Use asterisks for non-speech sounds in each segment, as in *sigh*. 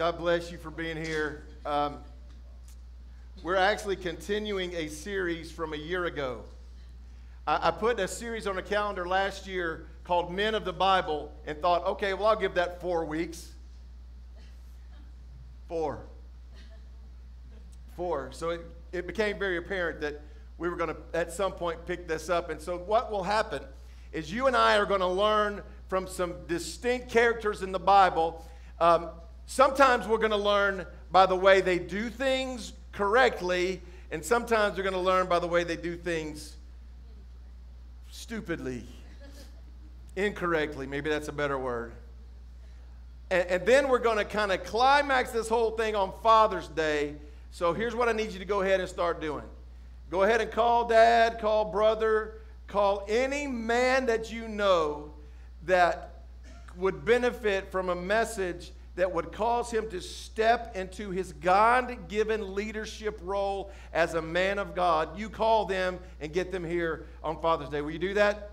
God bless you for being here. Um, we're actually continuing a series from a year ago. I, I put a series on a calendar last year called Men of the Bible and thought, okay, well, I'll give that four weeks. Four. Four. So it, it became very apparent that we were going to, at some point, pick this up. And so what will happen is you and I are going to learn from some distinct characters in the Bible. Um, sometimes we're going to learn by the way they do things correctly, and sometimes we're going to learn by the way they do things stupidly, incorrectly. Maybe that's a better word. And, and then we're going to kind of climax this whole thing on Father's Day. So here's what I need you to go ahead and start doing. Go ahead and call dad, call brother, call any man that you know that would benefit from a message that would cause him to step into his God given leadership role as a man of God. You call them and get them here on Father's Day. Will you do that?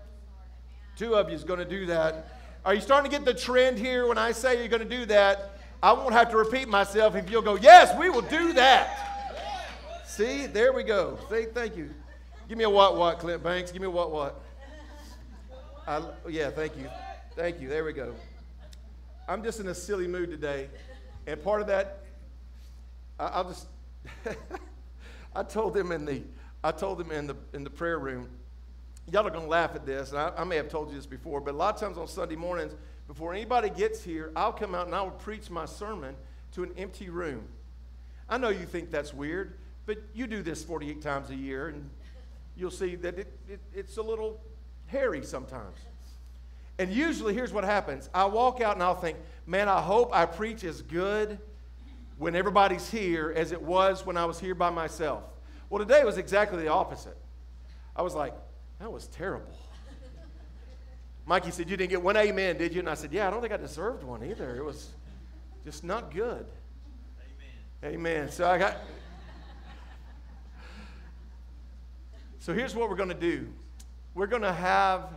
Two of you is going to do that. Are you starting to get the trend here when I say you're going to do that? I won't have to repeat myself if you'll go, Yes, we will do that. See, there we go. Say thank you. Give me a what what, Clint Banks. Give me a what what. I, yeah, thank you. Thank you. There we go. I'm just in a silly mood today. And part of that, I, will just, *laughs* I told them in the, I told them in the, in the prayer room, y'all are going to laugh at this. And I, I may have told you this before, but a lot of times on Sunday mornings, before anybody gets here, I'll come out and I will preach my sermon to an empty room. I know you think that's weird, but you do this 48 times a year, and you'll see that it, it, it's a little hairy sometimes. And usually, here's what happens I walk out and I'll think, man, I hope I preach as good when everybody's here as it was when I was here by myself. Well, today was exactly the opposite. I was like, that was terrible. Mikey said, You didn't get one amen, did you? And I said, Yeah, I don't think I deserved one either. It was just not good. Amen. Amen. So I got. So here's what we're going to do we're going to have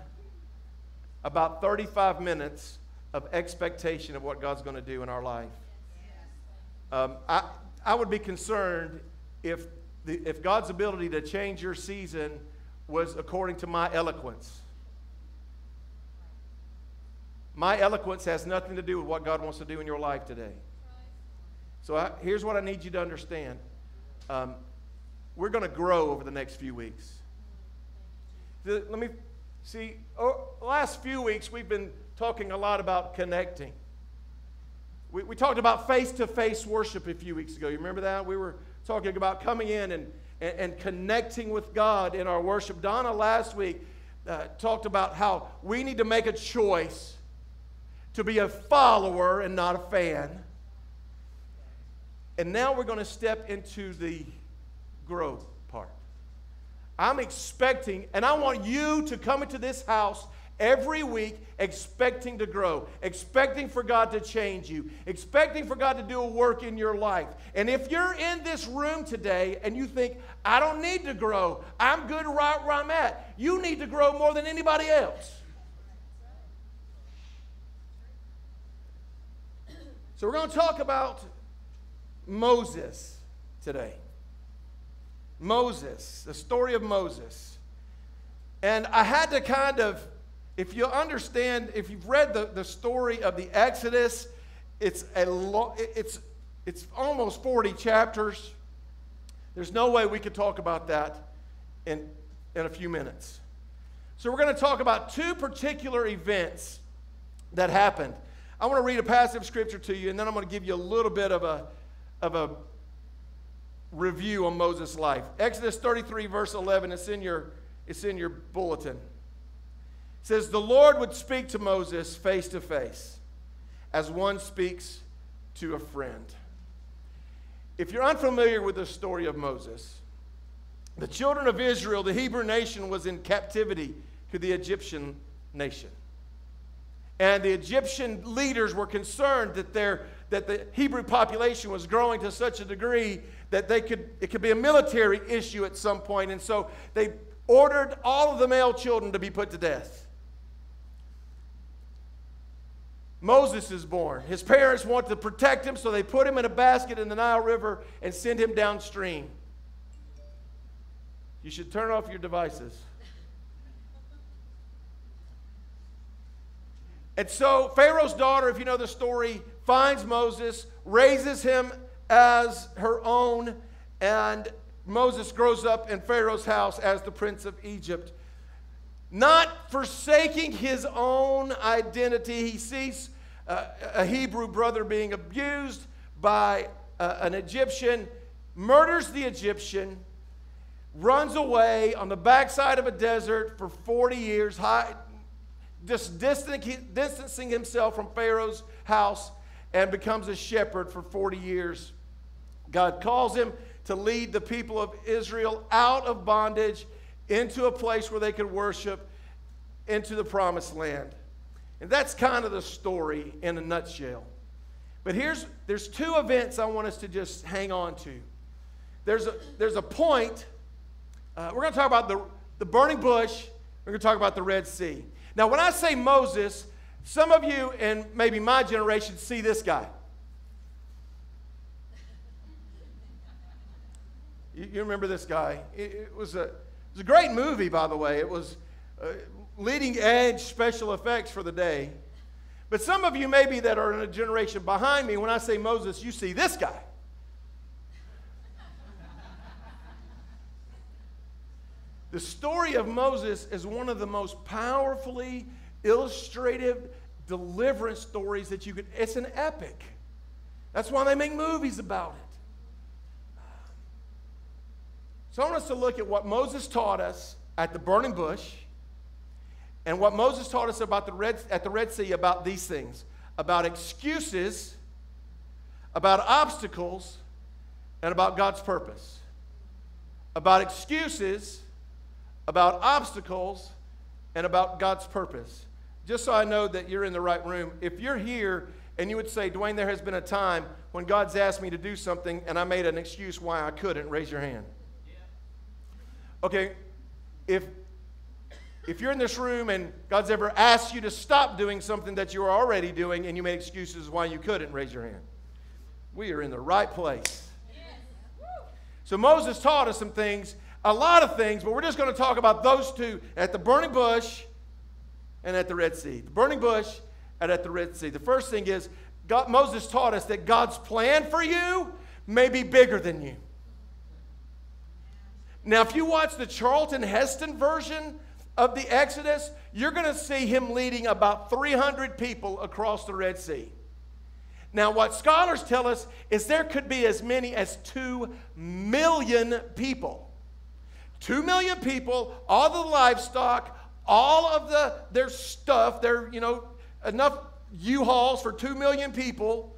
about 35 minutes of expectation of what God's going to do in our life. Um, I, I would be concerned if, the, if God's ability to change your season was according to my eloquence. My eloquence has nothing to do with what God wants to do in your life today. So I, here's what I need you to understand. Um, we're going to grow over the next few weeks. The, let me See, last few weeks we've been talking a lot about connecting. We, we talked about face to face worship a few weeks ago. You remember that? We were talking about coming in and, and, and connecting with God in our worship. Donna last week uh, talked about how we need to make a choice to be a follower and not a fan. And now we're going to step into the growth. I'm expecting, and I want you to come into this house every week expecting to grow, expecting for God to change you, expecting for God to do a work in your life. And if you're in this room today and you think, I don't need to grow, I'm good right where I'm at, you need to grow more than anybody else. So we're going to talk about Moses today. Moses, the story of Moses. And I had to kind of, if you understand, if you've read the, the story of the Exodus, it's, a lo- it's, it's almost 40 chapters. There's no way we could talk about that in, in a few minutes. So, we're going to talk about two particular events that happened. I want to read a passage of scripture to you, and then I'm going to give you a little bit of a, of a review on Moses' life. Exodus 33, verse 11, it's in your, it's in your bulletin. It says, The Lord would speak to Moses face to face as one speaks to a friend. If you're unfamiliar with the story of Moses, the children of Israel, the Hebrew nation, was in captivity to the Egyptian nation. And the Egyptian leaders were concerned that, their, that the Hebrew population was growing to such a degree that they could, it could be a military issue at some point. And so they ordered all of the male children to be put to death. Moses is born. His parents want to protect him, so they put him in a basket in the Nile River and send him downstream. You should turn off your devices. And so Pharaoh's daughter, if you know the story, finds Moses, raises him as her own, and Moses grows up in Pharaoh's house as the prince of Egypt. Not forsaking his own identity, he sees uh, a Hebrew brother being abused by uh, an Egyptian, murders the Egyptian, runs away on the backside of a desert for 40 years, high, just distancing himself from Pharaoh's house and becomes a shepherd for 40 years. God calls him to lead the people of Israel out of bondage into a place where they could worship into the promised land. And that's kind of the story in a nutshell. But here's there's two events I want us to just hang on to. There's a, there's a point. Uh, we're going to talk about the, the burning bush. We're going to talk about the Red Sea. Now, when I say Moses, some of you and maybe my generation see this guy. You, you remember this guy? It, it, was a, it was a great movie, by the way. It was uh, leading edge special effects for the day. But some of you, maybe that are in a generation behind me, when I say Moses, you see this guy. the story of Moses is one of the most powerfully illustrative deliverance stories that you could. It's an epic. That's why they make movies about it. So I want us to look at what Moses taught us at the burning bush and what Moses taught us about the Red, at the Red Sea about these things about excuses, about obstacles, and about God's purpose. About excuses, about obstacles, and about God's purpose. Just so I know that you're in the right room, if you're here and you would say, Dwayne, there has been a time when God's asked me to do something and I made an excuse why I couldn't, raise your hand. Okay, if if you're in this room and God's ever asked you to stop doing something that you were already doing and you made excuses why you couldn't, raise your hand. We are in the right place. So Moses taught us some things, a lot of things, but we're just going to talk about those two at the burning bush and at the Red Sea. The burning bush and at the Red Sea. The first thing is God, Moses taught us that God's plan for you may be bigger than you. Now, if you watch the Charlton Heston version of the Exodus, you're going to see him leading about 300 people across the Red Sea. Now, what scholars tell us is there could be as many as 2 million people. 2 million people, all the livestock, all of the, their stuff, their, you know, enough U-Hauls for 2 million people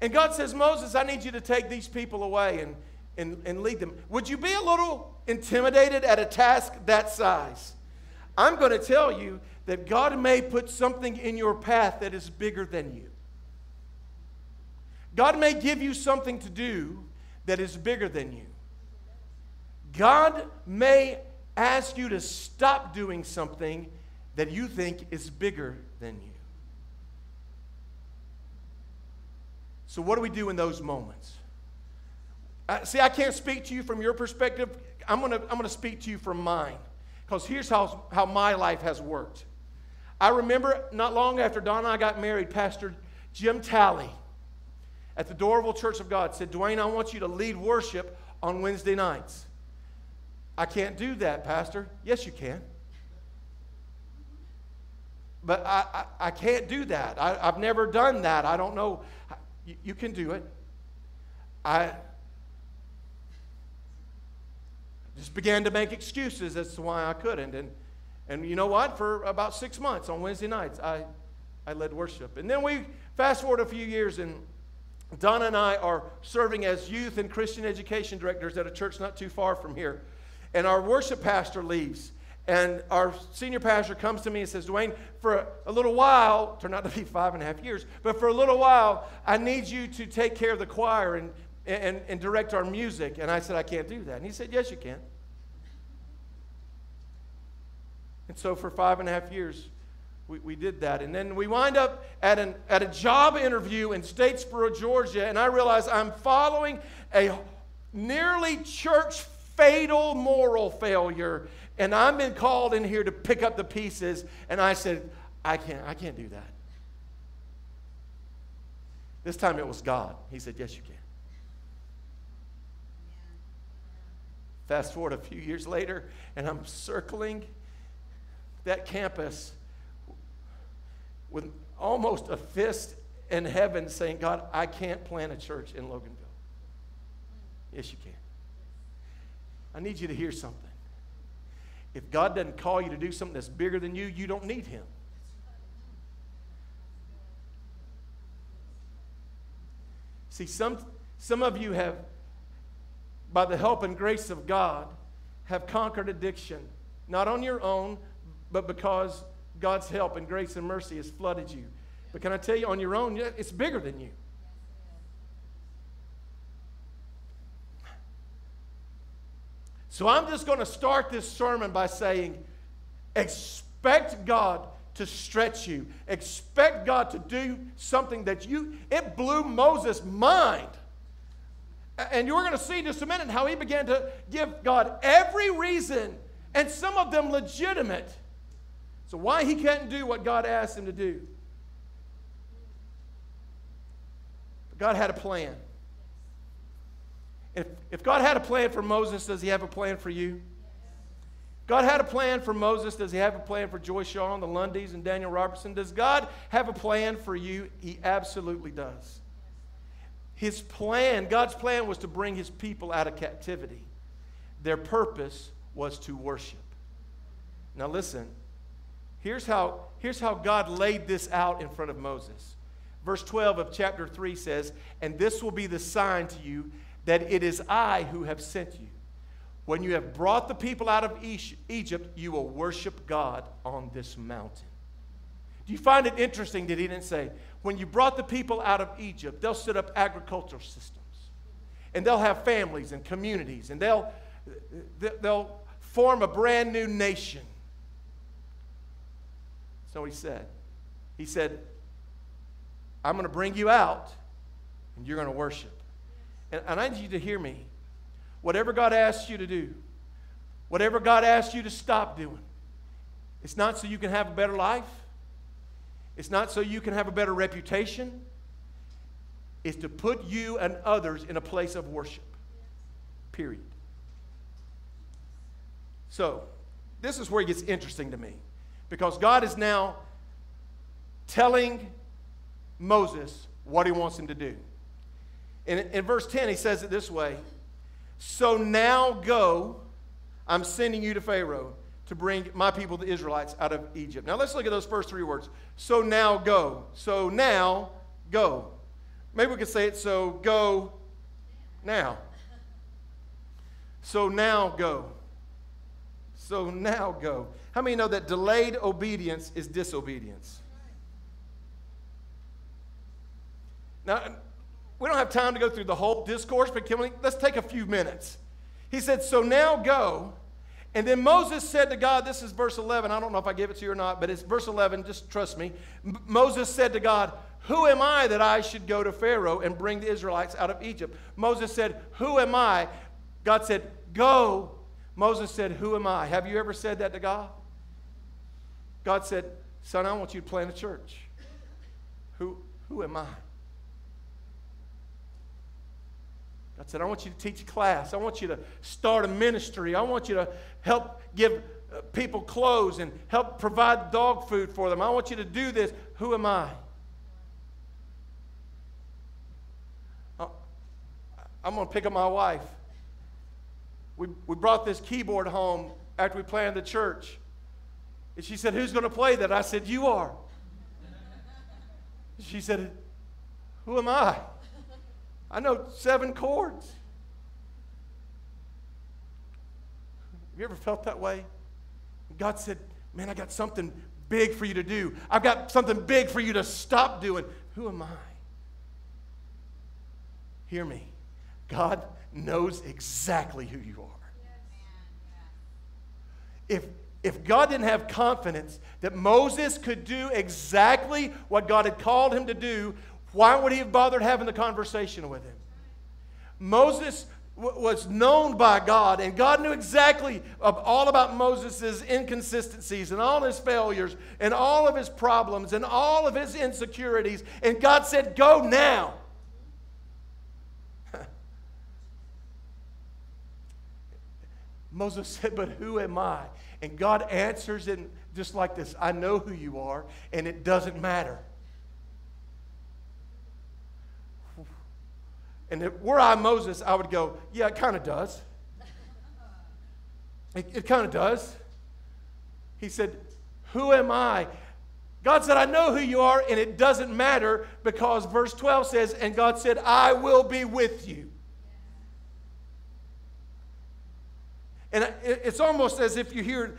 And God says, Moses, I need you to take these people away and, and, and lead them. Would you be a little intimidated at a task that size? I'm going to tell you that God may put something in your path that is bigger than you. God may give you something to do that is bigger than you. God may ask you to stop doing something that you think is bigger than you. So, what do we do in those moments? Uh, see, I can't speak to you from your perspective. I'm going to I'm gonna speak to you from mine. Because here's how, how my life has worked. I remember not long after Donna and I got married, Pastor Jim Talley at the Doraville Church of God said, Dwayne, I want you to lead worship on Wednesday nights. I can't do that, Pastor. Yes, you can. But I, I, I can't do that. I, I've never done that. I don't know. You, you can do it. I just began to make excuses as to why I couldn't. And, and you know what? For about six months on Wednesday nights, I, I led worship. And then we fast forward a few years, and Donna and I are serving as youth and Christian education directors at a church not too far from here. And our worship pastor leaves. And our senior pastor comes to me and says, Dwayne, for a little while, turned out to be five and a half years, but for a little while, I need you to take care of the choir and, and, and direct our music. And I said, I can't do that. And he said, Yes, you can. And so for five and a half years, we, we did that. And then we wind up at, an, at a job interview in Statesboro, Georgia, and I realize I'm following a nearly church fatal moral failure. And I've been called in here to pick up the pieces. And I said, I can't, I can't do that. This time it was God. He said, Yes, you can. Fast forward a few years later, and I'm circling that campus with almost a fist in heaven saying, God, I can't plant a church in Loganville. Yes, you can. I need you to hear something. If God doesn't call you to do something that's bigger than you, you don't need Him. See, some, some of you have, by the help and grace of God, have conquered addiction, not on your own, but because God's help and grace and mercy has flooded you. But can I tell you, on your own, it's bigger than you. So I'm just going to start this sermon by saying, expect God to stretch you. Expect God to do something that you, it blew Moses' mind. And you're going to see just a minute how he began to give God every reason, and some of them legitimate. So, why he can't do what God asked him to do. But God had a plan. If, if God had a plan for Moses, does he have a plan for you? God had a plan for Moses. Does he have a plan for Joy Shaw and the Lundys and Daniel Robertson? Does God have a plan for you? He absolutely does. His plan, God's plan was to bring his people out of captivity. Their purpose was to worship. Now listen, here's how, here's how God laid this out in front of Moses. Verse 12 of chapter 3 says, And this will be the sign to you that it is I who have sent you. When you have brought the people out of Egypt, you will worship God on this mountain. Do you find it interesting that he didn't say, when you brought the people out of Egypt, they'll set up agricultural systems and they'll have families and communities and they'll, they'll form a brand new nation. So he said, he said, I'm going to bring you out and you're going to worship. And, and I need you to hear me. Whatever God asks you to do, whatever God asks you to stop doing, it's not so you can have a better life. It's not so you can have a better reputation. It's to put you and others in a place of worship. Period. So, this is where it gets interesting to me because God is now telling Moses what he wants him to do. In, in verse 10, he says it this way So now go, I'm sending you to Pharaoh to bring my people, the Israelites, out of Egypt. Now let's look at those first three words. So now go. So now go. Maybe we could say it so go now. So now go. So now go. How many know that delayed obedience is disobedience? Now, we don't have time to go through the whole discourse, but can we, let's take a few minutes. He said, So now go. And then Moses said to God, this is verse 11. I don't know if I gave it to you or not, but it's verse 11. Just trust me. M- Moses said to God, Who am I that I should go to Pharaoh and bring the Israelites out of Egypt? Moses said, Who am I? God said, Go. Moses said, Who am I? Have you ever said that to God? God said, Son, I want you to plant a church. Who, who am I? God said, I want you to teach a class. I want you to start a ministry. I want you to help give uh, people clothes and help provide dog food for them. I want you to do this. Who am I? Uh, I'm going to pick up my wife. We, we brought this keyboard home after we planned the church. And she said, Who's going to play that? I said, You are. She said, Who am I? I know seven chords. Have you ever felt that way? God said, Man, I got something big for you to do. I've got something big for you to stop doing. Who am I? Hear me. God knows exactly who you are. If, if God didn't have confidence that Moses could do exactly what God had called him to do, why would he have bothered having the conversation with him? Moses w- was known by God, and God knew exactly all about Moses' inconsistencies and all his failures and all of his problems and all of his insecurities. And God said, Go now. *laughs* Moses said, But who am I? And God answers in just like this I know who you are, and it doesn't matter. And if were I Moses, I would go, Yeah, it kind of does. It, it kind of does. He said, Who am I? God said, I know who you are, and it doesn't matter because verse 12 says, And God said, I will be with you. And it's almost as if you hear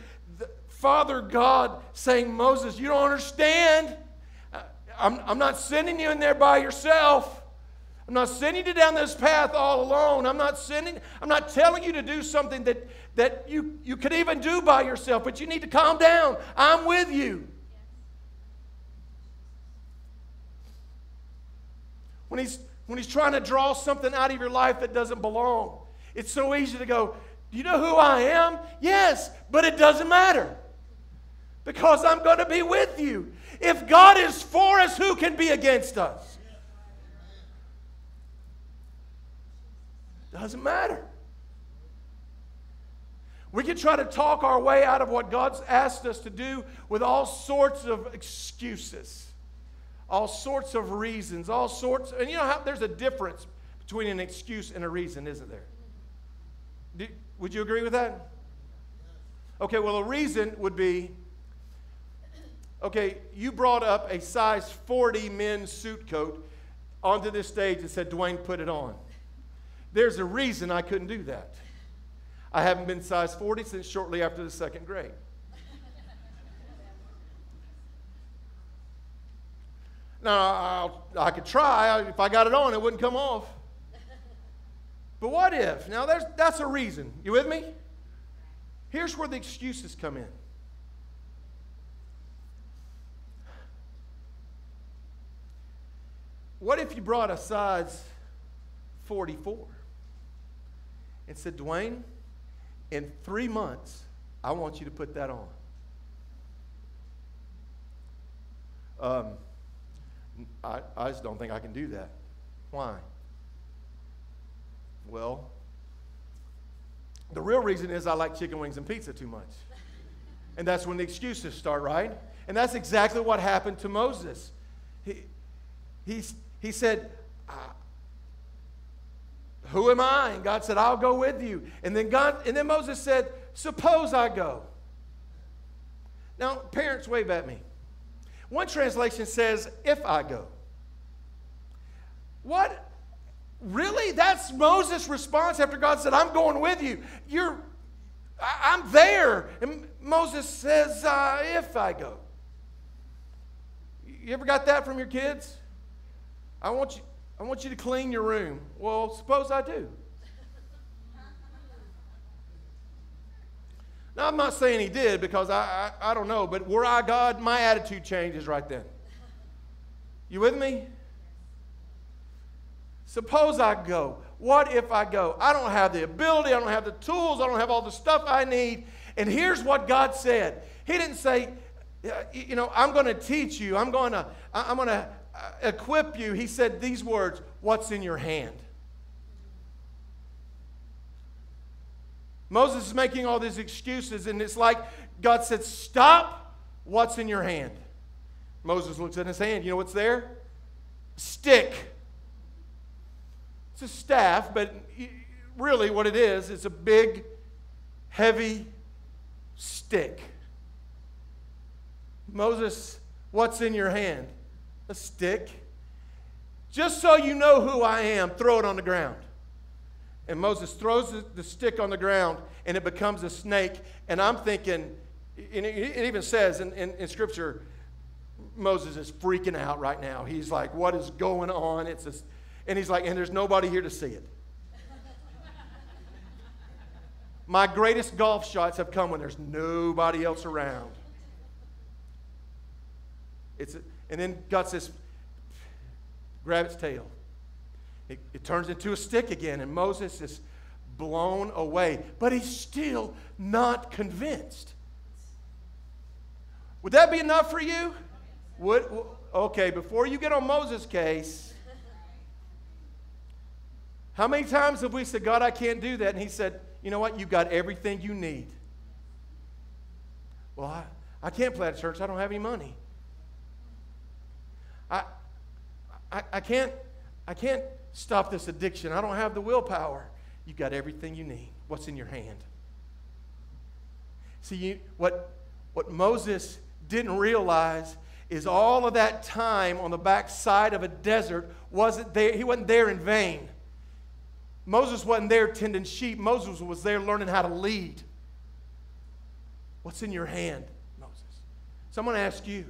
Father God saying, Moses, you don't understand. I'm, I'm not sending you in there by yourself. I'm not sending you down this path all alone. I'm not sending, I'm not telling you to do something that, that you, you could even do by yourself, but you need to calm down. I'm with you. When he's, when he's trying to draw something out of your life that doesn't belong, it's so easy to go, do you know who I am? Yes, but it doesn't matter because I'm going to be with you. If God is for us, who can be against us? Doesn't matter. We can try to talk our way out of what God's asked us to do with all sorts of excuses, all sorts of reasons, all sorts. And you know how there's a difference between an excuse and a reason, isn't there? Do, would you agree with that? Okay, well, a reason would be okay, you brought up a size 40 men's suit coat onto this stage and said, Dwayne, put it on. There's a reason I couldn't do that. I haven't been size 40 since shortly after the second grade. Now, I'll, i could try. If I got it on, it wouldn't come off. But what if? Now, there's, that's a reason. You with me? Here's where the excuses come in. What if you brought a size 44 and said, Dwayne, in three months, I want you to put that on? Um, I, I just don't think I can do that. Why? Well, the real reason is I like chicken wings and pizza too much. And that's when the excuses start, right? And that's exactly what happened to Moses. He, he, he said, Who am I? And God said, I'll go with you. And then God, and then Moses said, Suppose I go. Now, parents, wave at me. One translation says, If I go. What Really? That's Moses' response after God said, I'm going with you. You're, I, am there. And Moses says, uh, if I go. You ever got that from your kids? I want you, I want you to clean your room. Well, suppose I do. Now, I'm not saying he did because I, I, I don't know, but were I God, my attitude changes right then. You with me? Suppose I go. What if I go? I don't have the ability, I don't have the tools, I don't have all the stuff I need. And here's what God said He didn't say, you know, I'm going to teach you, I'm going to, I'm going to Uh, equip you. He said these words What's in your hand? Moses is making all these excuses, and it's like God said, Stop. What's in your hand? Moses looks at his hand. You know what's there? Stick. It's a staff, but really what it is, it's a big, heavy stick. Moses, what's in your hand? A stick. Just so you know who I am, throw it on the ground. And Moses throws the, stick on the ground and it becomes a snake. And I'm thinking, it even says in, in, in Scripture, Moses is freaking out right now. He's like, What is going on? It's a and he's like, and there's nobody here to see it. *laughs* My greatest golf shots have come when there's nobody else around. It's, and then God says, grab its tail. It, it turns into a stick again, and Moses is blown away. But he's still not convinced. Would that be enough for you? Would, okay, before you get on Moses' case, how many times have we said, God, I can't do that? And he said, You know what? You've got everything you need. Well, I, I can't play at church. I don't have any money. I, I, I, can't, I can't stop this addiction. I don't have the willpower. You've got everything you need. What's in your hand? See, you, what, what Moses didn't realize is all of that time on the backside of a desert wasn't there, he wasn't there in vain. Moses wasn't there tending sheep. Moses was there learning how to lead. What's in your hand, Moses? Someone ask you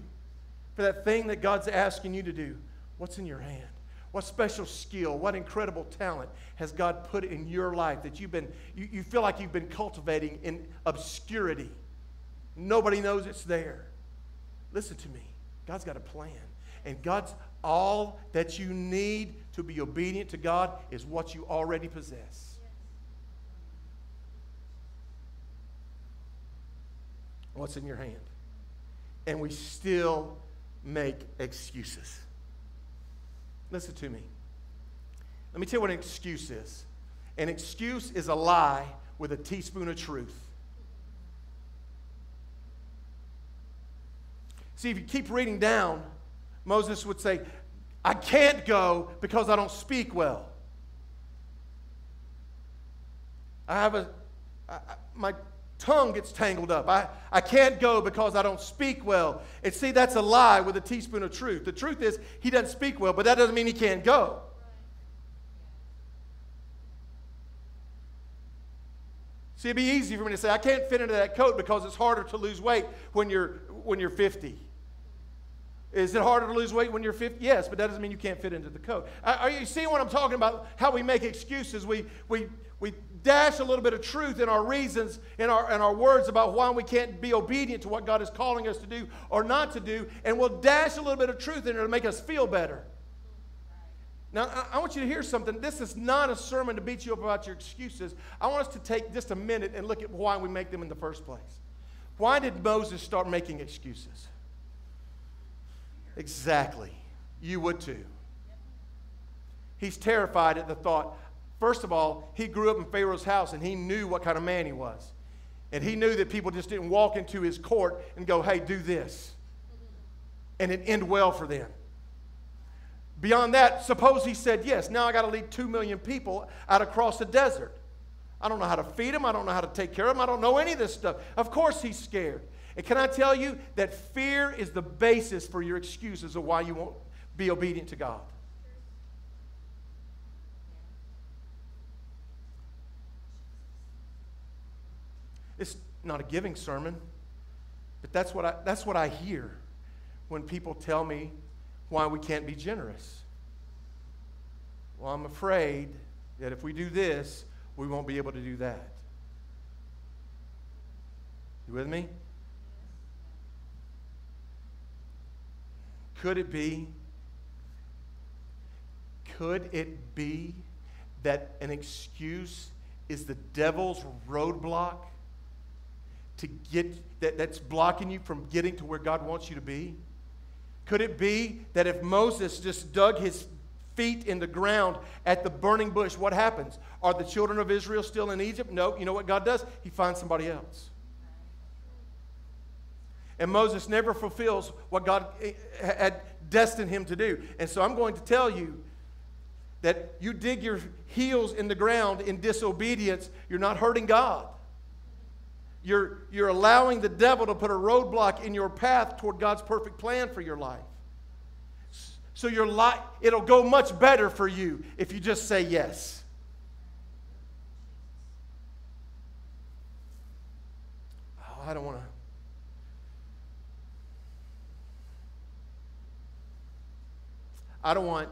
for that thing that God's asking you to do. What's in your hand? What special skill, what incredible talent has God put in your life that you've been, you, you feel like you've been cultivating in obscurity? Nobody knows it's there. Listen to me. God's got a plan. And God's all that you need to be obedient to God is what you already possess. What's in your hand? And we still make excuses. Listen to me. Let me tell you what an excuse is. An excuse is a lie with a teaspoon of truth. See, if you keep reading down, Moses would say, I can't go because I don't speak well. I have a, I, my tongue gets tangled up. I, I can't go because I don't speak well. And see, that's a lie with a teaspoon of truth. The truth is, he doesn't speak well, but that doesn't mean he can't go. See, it'd be easy for me to say, I can't fit into that coat because it's harder to lose weight when you're, when you're 50. Is it harder to lose weight when you're 50? Yes, but that doesn't mean you can't fit into the coat. Are you seeing what I'm talking about? How we make excuses. We, we, we dash a little bit of truth in our reasons, in our, in our words about why we can't be obedient to what God is calling us to do or not to do, and we'll dash a little bit of truth in there to make us feel better. Now, I want you to hear something. This is not a sermon to beat you up about your excuses. I want us to take just a minute and look at why we make them in the first place. Why did Moses start making excuses? Exactly. You would too. He's terrified at the thought. First of all, he grew up in Pharaoh's house and he knew what kind of man he was. And he knew that people just didn't walk into his court and go, hey, do this. And it end well for them. Beyond that, suppose he said, yes, now I got to lead two million people out across the desert. I don't know how to feed them. I don't know how to take care of them. I don't know any of this stuff. Of course he's scared. And can I tell you that fear is the basis for your excuses of why you won't be obedient to God? It's not a giving sermon, but that's what I, that's what I hear when people tell me why we can't be generous. Well, I'm afraid that if we do this, we won't be able to do that. You with me? Could it be? Could it be that an excuse is the devil's roadblock to get that, that's blocking you from getting to where God wants you to be? Could it be that if Moses just dug his feet in the ground at the burning bush, what happens? Are the children of Israel still in Egypt? No. You know what God does? He finds somebody else. And Moses never fulfills what God eh, had destined him to do. And so I'm going to tell you that you dig your heels in the ground in disobedience, you're not hurting God. You're, you're allowing the devil to put a roadblock in your path toward God's perfect plan for your life. So your life, it'll go much better for you if you just say yes. Oh, I don't want to I don't want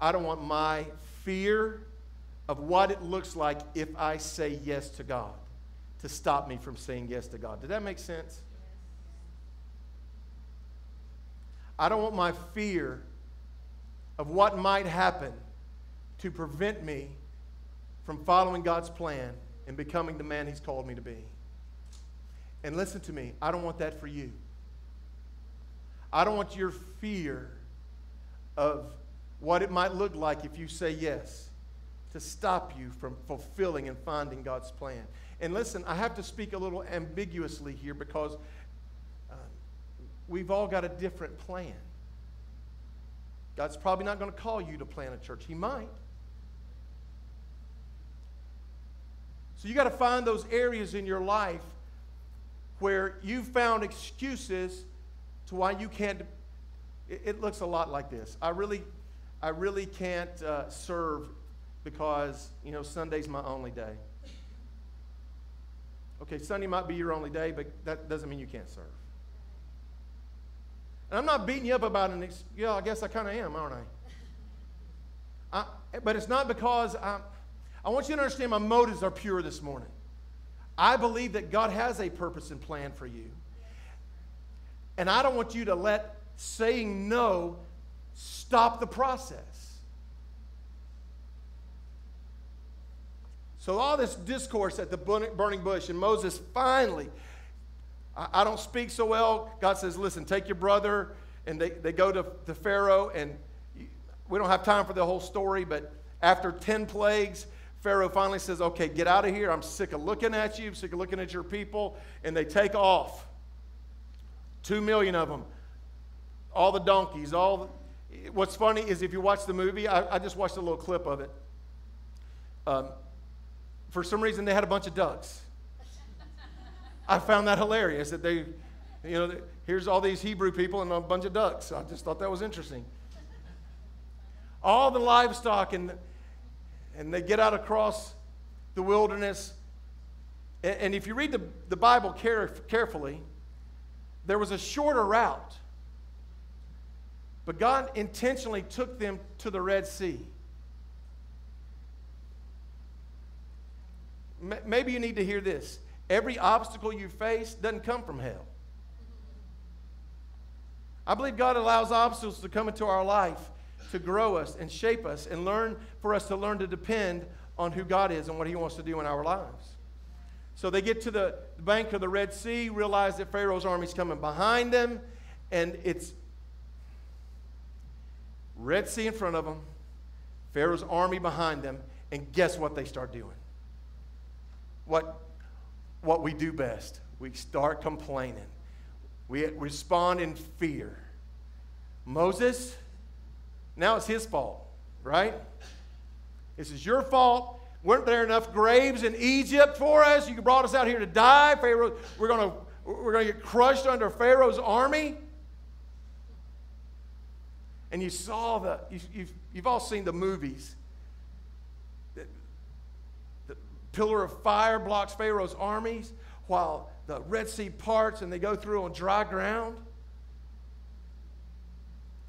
I don't want my fear of what it looks like if I say yes to God to stop me from saying yes to God. Did that make sense? I don't want my fear of what might happen to prevent me from following God's plan and becoming the man He's called me to be. And listen to me, I don't want that for you. I don't want your fear of what it might look like if you say yes to stop you from fulfilling and finding God's plan. And listen, I have to speak a little ambiguously here because uh, we've all got a different plan. God's probably not going to call you to plant a church. He might. So you got to find those areas in your life where you've found excuses to why you can't. It, it looks a lot like this. I really, I really can't uh, serve because you know Sunday's my only day. Okay, Sunday might be your only day, but that doesn't mean you can't serve. And I'm not beating you up about an. Ex- yeah, I guess I kind of am, aren't I? I? But it's not because I'm. I want you to understand my motives are pure this morning. I believe that God has a purpose and plan for you. And I don't want you to let saying no stop the process. So, all this discourse at the burning bush, and Moses finally, I, don't speak so well. God says, Listen, take your brother. And they, they go to, to Pharaoh, and we don't have time for the whole story, but after 10 plagues, Pharaoh finally says, Okay, get out of here. I'm sick of looking at you, I'm sick of looking at your people. And they take off. Two million of them. All the donkeys, all. The, what's funny is if you watch the movie, I, I just watched a little clip of it. Um, for some reason, they had a bunch of ducks. I found that hilarious that they, you know, here's all these Hebrew people and a bunch of ducks. I just thought that was interesting. All the livestock and and they get out across the wilderness. And, and if you read the, the Bible care, carefully, there was a shorter route. But God intentionally took them to the Red Sea. Maybe you need to hear this. Every obstacle you face doesn't come from hell. I believe God allows obstacles to come into our life to grow us and shape us and learn for us to learn to depend on who God is and what He wants to do in our lives. So they get to the bank of the Red Sea, realize that Pharaoh's army's coming behind them, and it's Red Sea in front of them, Pharaoh's army behind them, and guess what they start doing? What, what we do best. We start complaining. We respond in fear. Moses, now it's his fault, right? This is your fault. Weren't there enough graves in Egypt for us? You brought us out here to die. Pharaoh, we're going to we're going to get crushed under Pharaoh's army. And you saw the, you, you've, you've all seen the movies. The, the pillar of fire blocks Pharaoh's armies while the Red Sea parts and they go through on dry ground.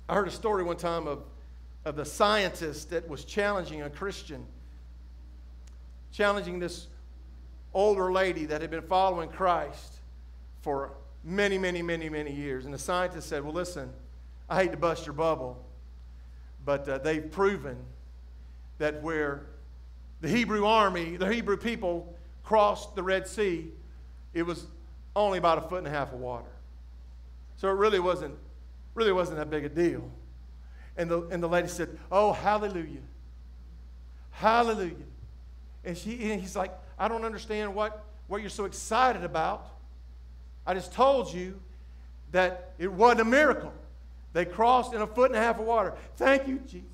I heard a story one time of of the scientist that was challenging a Christian, challenging this older lady that had been following Christ for many, many, many, many years. And the scientist said, Well, listen, I hate to bust your bubble, but uh, they've proven that where the Hebrew army, the Hebrew people crossed the Red Sea, it was only about a foot and a half of water. So it really wasn't, really wasn't that big a deal. And the, and the lady said, Oh, hallelujah. Hallelujah. And, she, and he's like, I don't understand what, what you're so excited about. I just told you that it wasn't a miracle. They crossed in a foot and a half of water. Thank you, Jesus.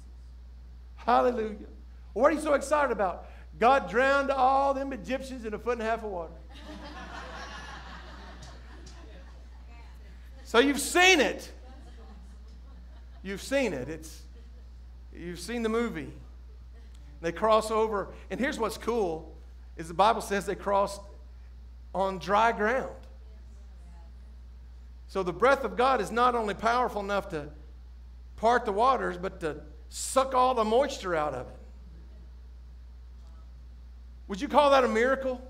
Hallelujah. What are you so excited about? God drowned all them Egyptians in a foot and a half of water. so you've seen it. You've seen it. It's, you've seen the movie. They cross over. And here's what's cool is the Bible says they crossed on dry ground. So the breath of God is not only powerful enough to part the waters, but to suck all the moisture out of it. Would you call that a miracle?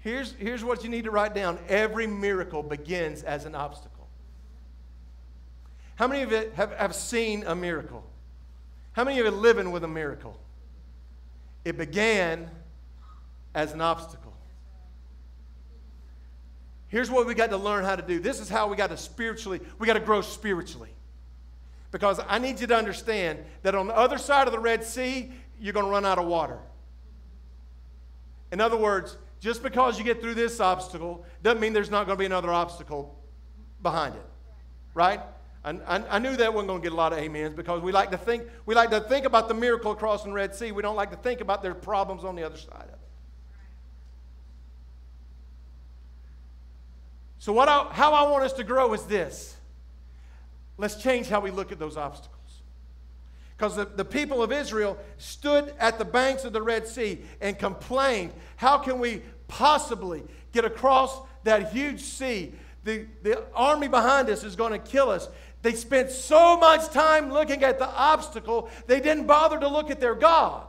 Here's, here's what you need to write down every miracle begins as an obstacle. How many of you have, have seen a miracle? How many of you are living with a miracle? It began as an obstacle. Here's what we got to learn how to do. This is how we got to spiritually, we got to grow spiritually. Because I need you to understand that on the other side of the Red Sea, you're going to run out of water. In other words, just because you get through this obstacle doesn't mean there's not going to be another obstacle behind it. Right? I, I, I knew that wasn't going to get a lot of amens because we like to think we like to think about the miracle crossing the Red Sea. We don't like to think about their problems on the other side of it. So what I, how I want us to grow is this. Let's change how we look at those obstacles. Because the, the people of Israel stood at the banks of the Red Sea and complained, How can we possibly get across that huge sea? The, the army behind us is going to kill us. They spent so much time looking at the obstacle, they didn't bother to look at their God.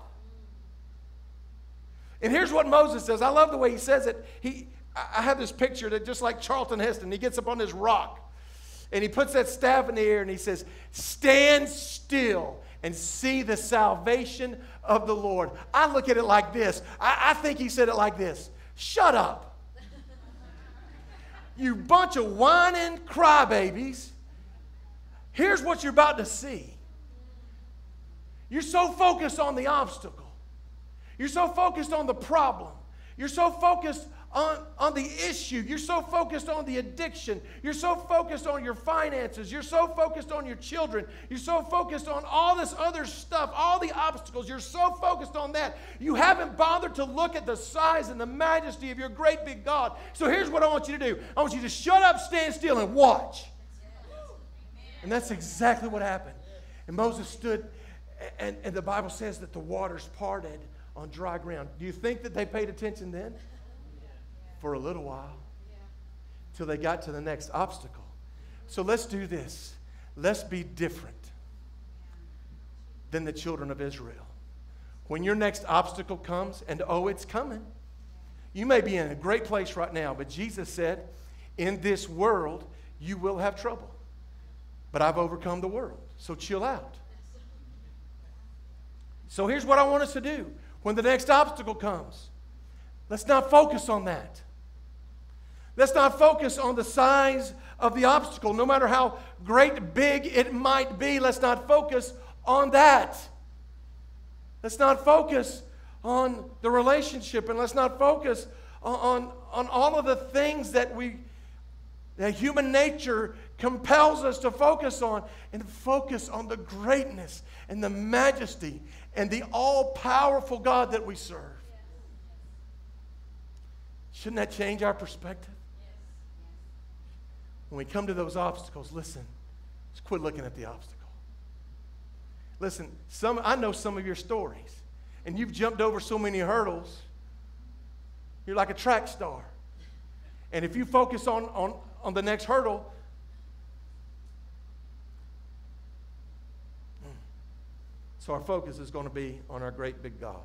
And here's what Moses says. I love the way he says it. He, I have this picture that just like Charlton Heston, he gets up on this rock and he puts that staff in the air and he says, Stand still and see the salvation of the Lord. I look at it like this. I, I think he said it like this Shut up. *laughs* you bunch of whining crybabies. Here's what you're about to see. You're so focused on the obstacle. You're so focused on the problem. You're so focused on, on the issue. You're so focused on the addiction. You're so focused on your finances. You're so focused on your children. You're so focused on all this other stuff, all the obstacles. You're so focused on that. You haven't bothered to look at the size and the majesty of your great big God. So here's what I want you to do I want you to shut up, stand still, and watch. And that's exactly what happened. And Moses stood, and, and the Bible says that the waters parted on dry ground. Do you think that they paid attention then? For a little while till they got to the next obstacle. So let's do this. Let's be different than the children of Israel. When your next obstacle comes, and oh, it's coming, you may be in a great place right now, but Jesus said, In this world, you will have trouble. But I've overcome the world. So chill out. So here's what I want us to do. When the next obstacle comes, let's not focus on that. Let's not focus on the size of the obstacle, no matter how great, big it might be. Let's not focus on that. Let's not focus on the relationship, and let's not focus on, on, all of the things that we that human nature compels us to focus on and focus on the greatness and the majesty and the all powerful God that we serve. Shouldn't that change our perspective? When we come to those obstacles, listen, just quit looking at the obstacle. Listen, some, I know some of your stories, and you've jumped over so many hurdles. You're like a track star. And if you focus on, on, on the next hurdle, hmm, so our focus is going to be on our great big God.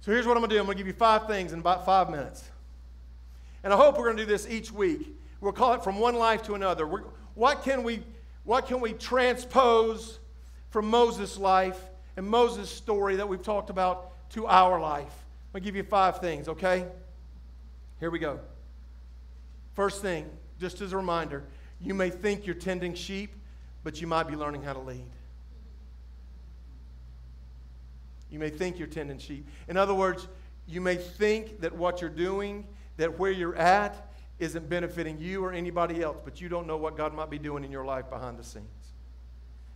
So here's what I'm going to do I'm going to give you five things in about five minutes. And I hope we're going to do this each week. We'll call it from one life to another. We're, what, can we, what can we transpose from Moses' life and Moses' story that we've talked about to our life? I'm going to give you five things, okay? Here we go. First thing, just as a reminder, you may think you're tending sheep, but you might be learning how to lead. You may think you're tending sheep. In other words, you may think that what you're doing that where you're at isn't benefiting you or anybody else, but you don't know what God might be doing in your life behind the scenes.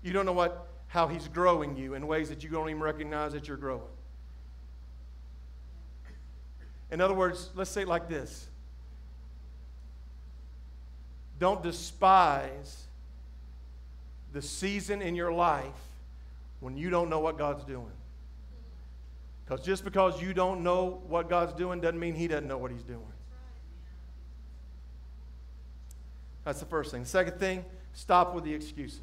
You don't know what, how He's growing you in ways that you don't even recognize that you're growing. In other words, let's say it like this Don't despise the season in your life when you don't know what God's doing. Because just because you don't know what God's doing doesn't mean He doesn't know what He's doing. That's the first thing. The second thing, stop with the excuses.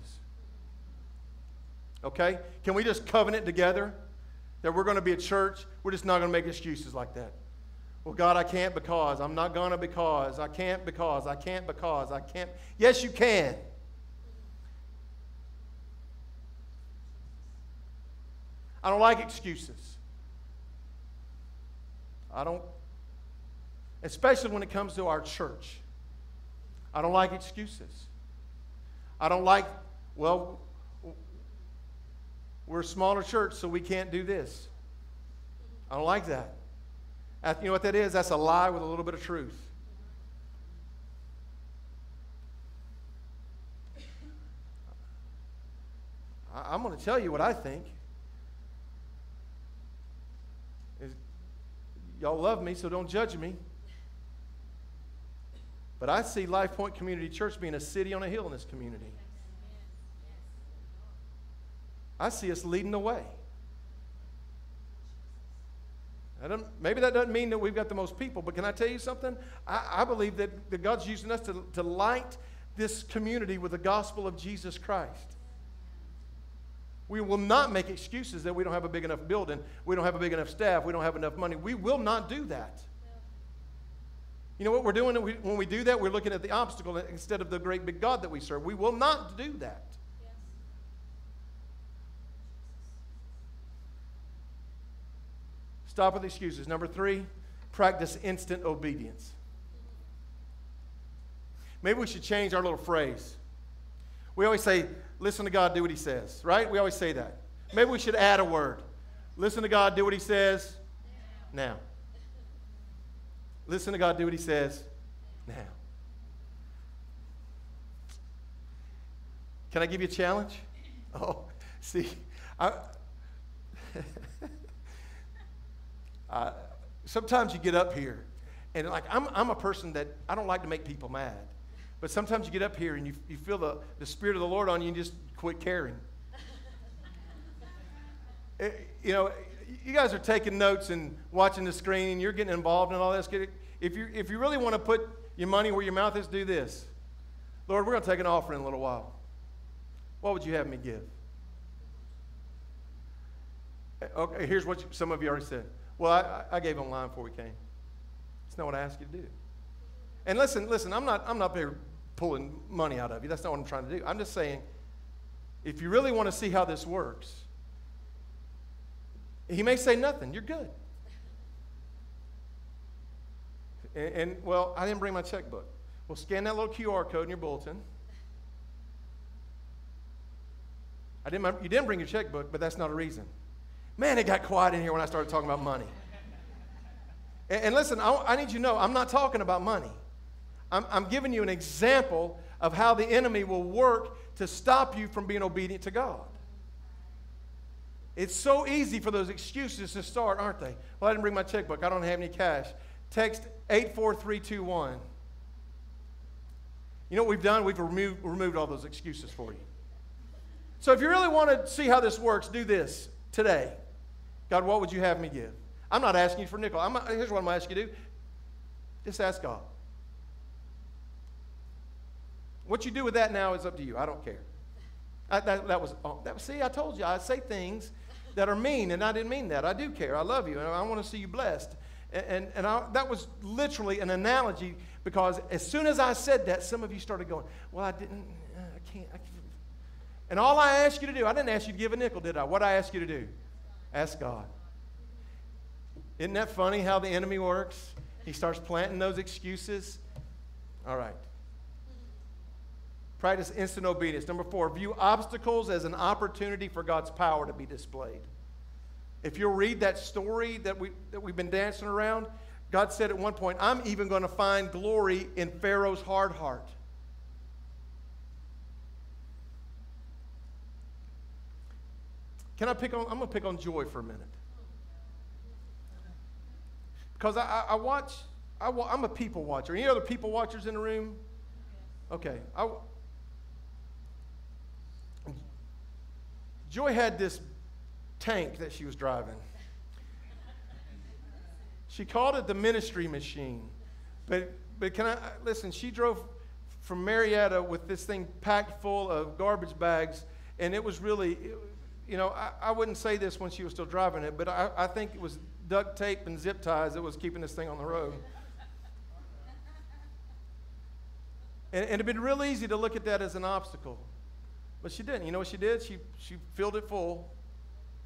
Okay? Can we just covenant together that we're going to be a church? We're just not going to make excuses like that. Well, God, I can't because. I'm not going to because. I can't because. I can't because. I can't. Yes, you can. I don't like excuses. I don't, especially when it comes to our church. I don't like excuses. I don't like, well, we're a smaller church, so we can't do this. I don't like that. You know what that is? That's a lie with a little bit of truth. I'm going to tell you what I think. Is Y'all love me, so don't judge me. But I see Life Point Community Church being a city on a hill in this community. I see us leading the way. maybe that doesn't mean that we've got the most people, but can I tell you something? I, I believe that, that God's using us to, to light this community with the gospel of Jesus Christ. We will not make excuses that we don't have a big enough building, we don't have a big enough staff, we don't have enough money. We will not do that. You know what we're doing when we do that? We're looking at the obstacle instead of the great big God that we serve. We will not do that. Stop with excuses. Number three, practice instant obedience. Maybe we should change our little phrase. We always say, listen to God, do what he says, right? We always say that. Maybe we should add a word. Listen to God, do what he says now. Listen to God, do what he says now. Can I give you a challenge? *laughs* Oh, see, I. *laughs* Uh, sometimes you get up here, and like I'm, I'm a person that I don't like to make people mad. But sometimes you get up here and you, you feel the, the Spirit of the Lord on you and just quit caring. it, *laughs* eh, you know, you guys are taking notes and watching the screen and you're getting involved in all this. If you, if you really want to put your money where your mouth is, do this. Lord, we're going to take an offering in a little while. What would you have me give? Eh, okay, here's what you, some of you already said. Well, I, I gave them line before we came. It's not what I asked you to do. And listen, listen, I'm not, I'm not pulling money out of you. That's not what I'm trying to do. I'm just saying, if you really want to see how this works, he may say nothing. You're good. And, and, well, I didn't bring my checkbook. Well, scan that little QR code in your bulletin. I didn't, you didn't bring your checkbook, but that's not a reason. Man, it got quiet in here when I started talking about money. And, and listen, I, I, need you to know, I'm not talking about money. I'm, I'm giving you an example of how the enemy will work to stop you from being obedient to God. It's so easy for those excuses to start, aren't they? Well, I didn't bring my checkbook. I don't have any cash. Text 84321. You know what we've done? We've removed, removed all those excuses for you. So if you really want to see how this works, do this today. God, what would you have me give? I'm not asking you for nickel. I'm here's what I'm going to ask you to do. Just ask God. What you do with that now is up to you. I don't care. I, that, that, was, oh, that, see, I told you, I say things that are mean, and I didn't mean that. I do care. I love you, and I want to see you blessed. And, and, I, that was literally an analogy because as soon as I said that, some of you started going, Well, I didn't, uh, I can't. I can't. And all I asked you to do, I didn't ask you to give a nickel, did I? What I asked you to do? Ask God. Isn't that funny how the enemy works? He starts planting those excuses. All right. Practice instant obedience. Number four, view obstacles as an opportunity for God's power to be displayed. If you'll read that story that, we, that we've been dancing around, God said at one point, I'm even going to find glory in Pharaoh's hard heart. Can I pick on, I'm going to pick on joy for a minute. Because I, I, I watch, I, am a people watcher. Any other people watchers in the room? Okay. I, Joy had this tank that she was driving. She called it the ministry machine. But, but can I, listen, she drove from Marietta with this thing packed full of garbage bags, and it was really, you know, I, I wouldn't say this when she was still driving it, but I, I think it was duct tape and zip ties that was keeping this thing on the road. And, and it'd been real easy to look at that as an obstacle. But she didn't. You know what she did? She, she filled it full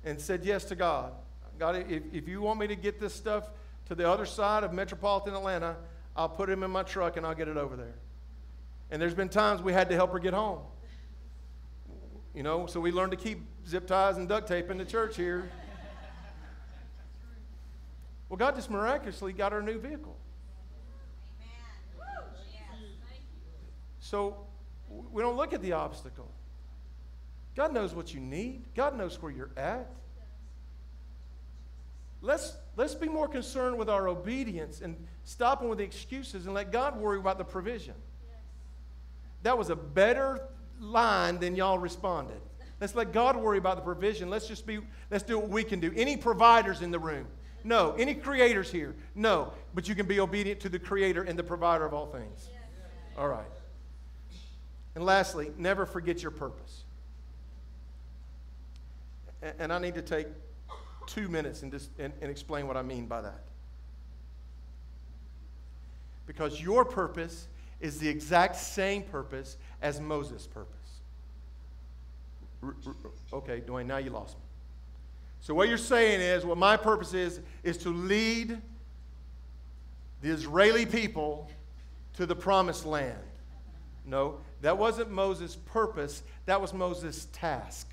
and said yes to God. God, if, if you want me to get this stuff to the other side of metropolitan Atlanta, I'll put him in my truck and I'll get it over there. And there's been times we had to help her get home. You know, so we learned to keep zip ties and duct tape in the church here. Well, God just miraculously got her a new vehicle. So we don't look at the obstacle. God knows what you need, God knows where you're at. Let's, let's be more concerned with our obedience and stopping with the excuses and let God worry about the provision. That was a better line than y'all responded. Let's let God worry about the provision. Let's just be, let's do what we can do. Any providers in the room? No. Any creators here? No. But you can be obedient to the creator and the provider of all things. All right. And lastly, never forget your purpose. And I need to take two minutes and, just, and, and explain what I mean by that. Because your purpose is the exact same purpose as Moses' purpose. Okay, Dwayne, now you lost me. So what you're saying is, what my purpose is, is to lead the Israeli people to the promised land. No, that wasn't Moses' purpose, that was Moses' task.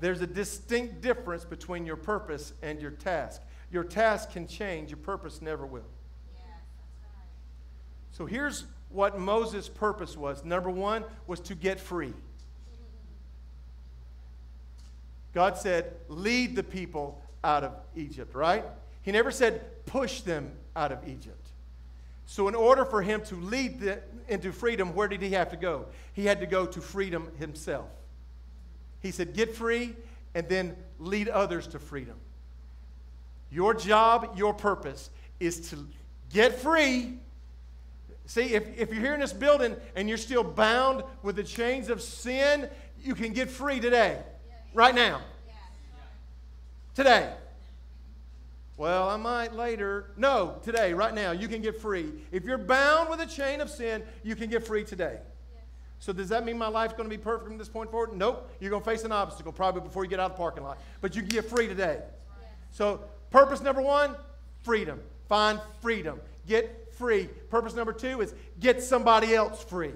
There's a distinct difference between your purpose and your task. Your task can change, your purpose never will. So here's what Moses' purpose was. Number one was to get free. God said, lead the people out of Egypt, right? He never said, push them out of Egypt. So, in order for him to lead the, into freedom, where did he have to go? He had to go to freedom himself. He said, Get free and then lead others to freedom. Your job, your purpose is to get free. See, if, if you're here in this building and you're still bound with the chains of sin, you can get free today, right now. Today. Well, I might later. No, today, right now, you can get free. If you're bound with a chain of sin, you can get free today. So does that mean my life's going to be perfect from this point forward? Nope. You're going to face an obstacle probably before you get out of the parking lot. But you can get free today. So purpose number one, freedom. Find freedom. Get free. Purpose number two is get somebody else free.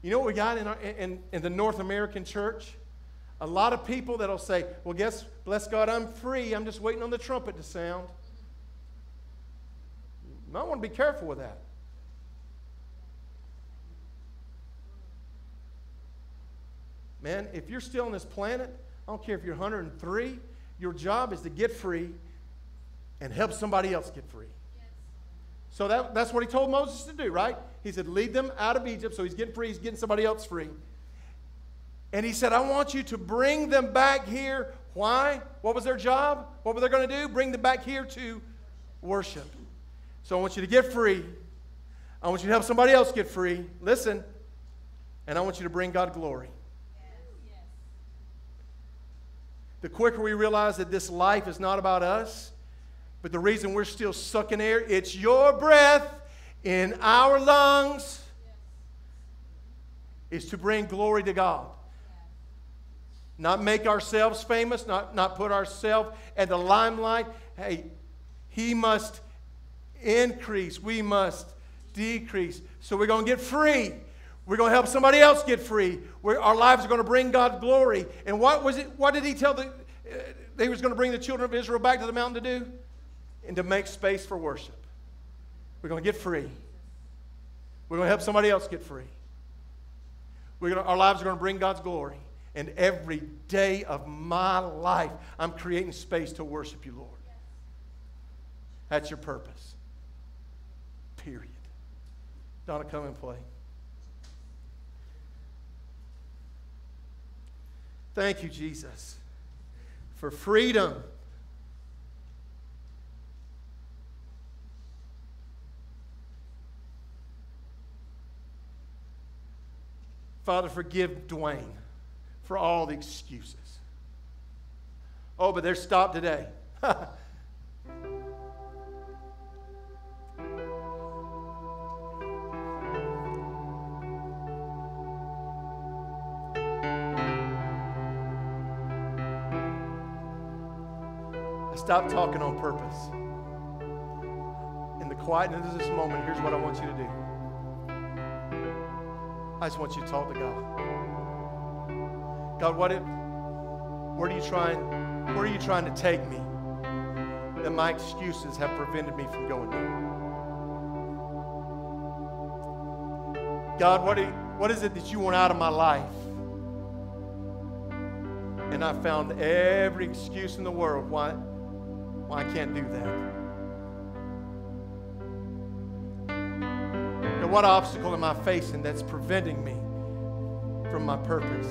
You know what we got in, our, in, in the North American church? A lot of people that'll say, well, guess, bless God, I'm free. I'm just waiting on the trumpet to sound. You might want to be careful with that. Man, if you're still on this planet, I don't care if you're 103, your job is to get free and help somebody else get free. Yes. So that, that's what he told Moses to do, right? He said, lead them out of Egypt. So he's getting free, he's getting somebody else free. And he said, I want you to bring them back here. Why? What was their job? What were they going to do? Bring them back here to worship. So I want you to get free. I want you to help somebody else get free. Listen. And I want you to bring God glory. The quicker we realize that this life is not about us, but the reason we're still sucking air, it's your breath in our lungs, is to bring glory to God. Not make ourselves famous, not, not put ourselves at the limelight. Hey, He must increase, we must decrease. So we're going to get free. We're going to help somebody else get free. We're, our lives are going to bring God glory. And what was it? What did he tell the? Uh, he was going to bring the children of Israel back to the mountain to do, and to make space for worship. We're going to get free. We're going to help somebody else get free. We're going to, our lives are going to bring God's glory. And every day of my life, I'm creating space to worship you, Lord. That's your purpose. Period. Donna, come and play. Thank you, Jesus, for freedom. Father, forgive Dwayne for all the excuses. Oh, but they're stopped today. *laughs* I stopped talking on purpose. In the quietness of this moment, here's what I want you to do. I just want you to talk to God. God, what if, where are you trying, where are you trying to take me that my excuses have prevented me from going there? God, what, you, what is it that you want out of my life? And I found every excuse in the world why, I can't do that. And what obstacle am I facing that's preventing me from my purpose?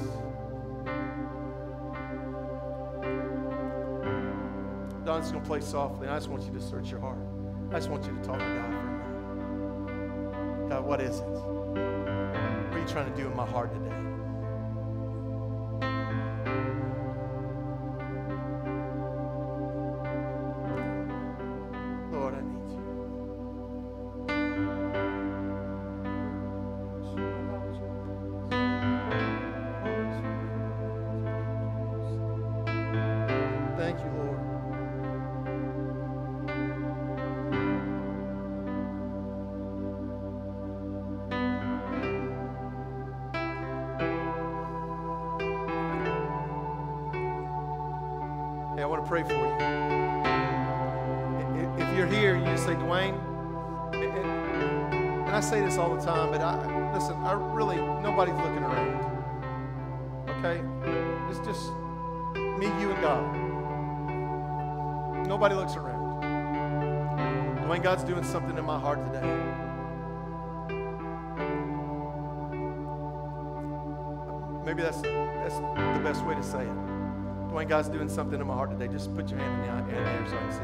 Don's going to play softly. I just want you to search your heart. I just want you to talk to God for a minute. God, what is it? What are you trying to do in my heart today? Pray for you. If you're here, you say, Dwayne, and I say this all the time, but I listen, I really nobody's looking around. Okay? It's just me, you, and God. Nobody looks around. Dwayne, God's doing something in my heart today. Maybe that's that's the best way to say it. Dwayne, God's doing something in my heart today. Just put your hand in the, air so I can see.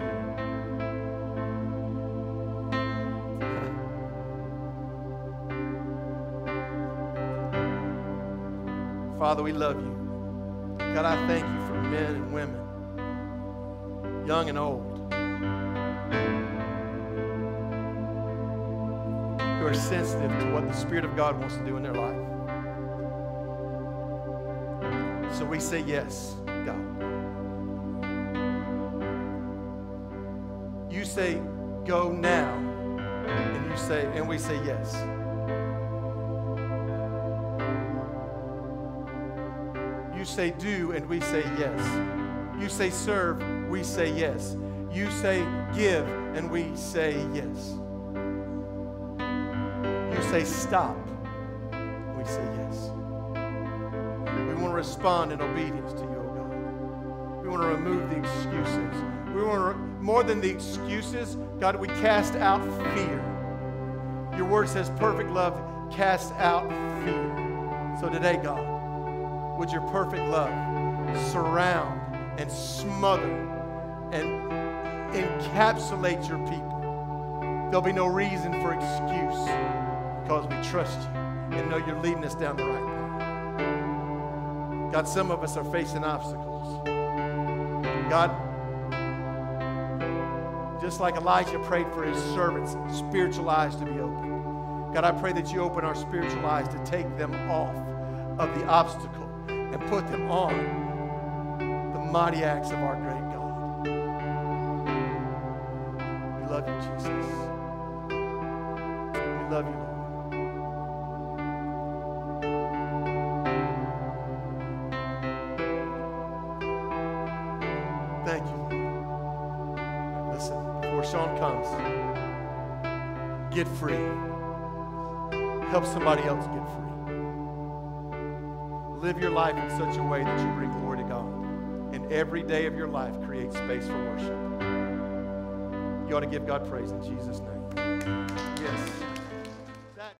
Father, we love you. God, I thank you for men and women, young and old, who are sensitive to what the Spirit of God wants to do in their life. So we say yes, say go now, and you say, and we say yes. You say do, and we say yes. You say serve, we say yes. You say give, and we say yes. You say stop, we say yes. We want to respond in obedience to you, oh God. We want to remove the excuses. We want to, more than the excuses, God, we cast out fear. Your word says perfect love casts out fear. So today, God, would your perfect love surround and smother and encapsulate your people. There'll be no reason for excuse because we trust you and know you're leading us down the right path. God, some of us are facing obstacles. God, just like Elijah prayed for his servants' spiritual eyes to be opened. God, I pray that you open our spiritual eyes to take them off of the obstacle and put them on the mighty acts of our great God. We love you, Jesus. Somebody else get free. Live your life in such a way that you bring glory to God. And every day of your life create space for worship. You ought to give God praise in Jesus' name. Yes.